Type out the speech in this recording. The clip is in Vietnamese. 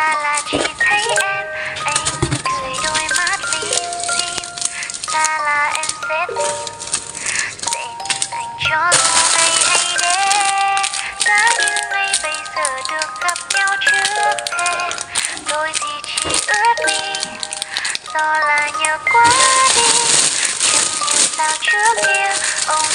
ra là chỉ thấy em, anh cười đôi mắt lim dim. Ra là em sẽ tìm dành dành cho cô này hay đến giá như ngay bây giờ được gặp nhau trước thêm. Đôi thì chỉ ướt mi do là nhớ quá đi. Chẳng hiểu sao trước kia, ông